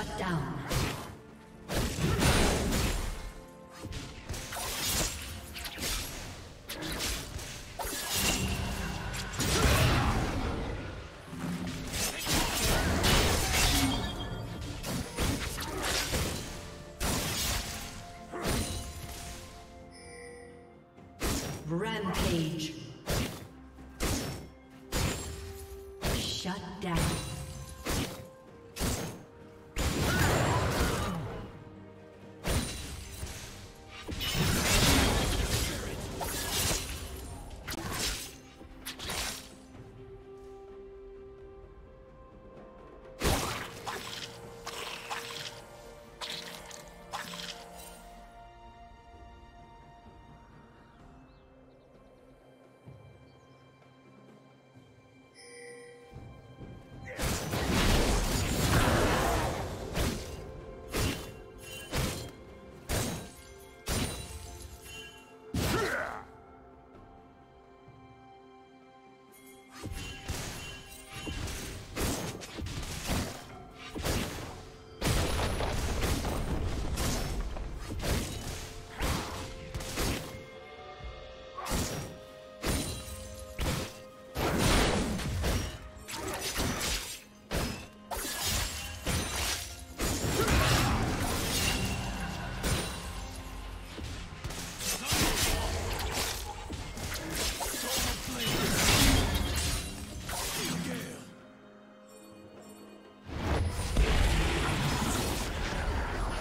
Shut down. Rampage. Shut down.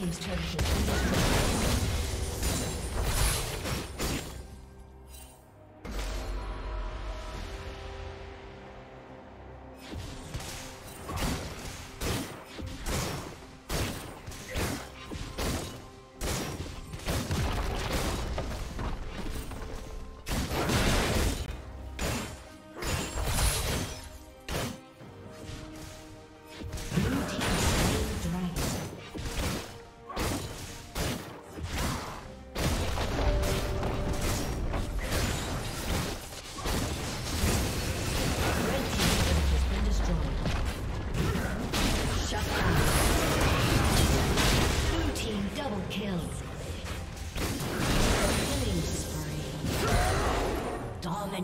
Team's turret has.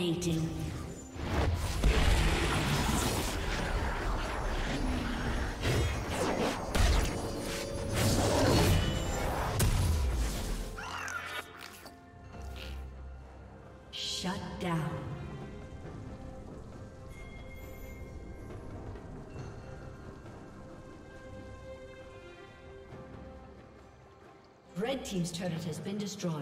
Dominating. Shut down. Red Team's turret has been destroyed.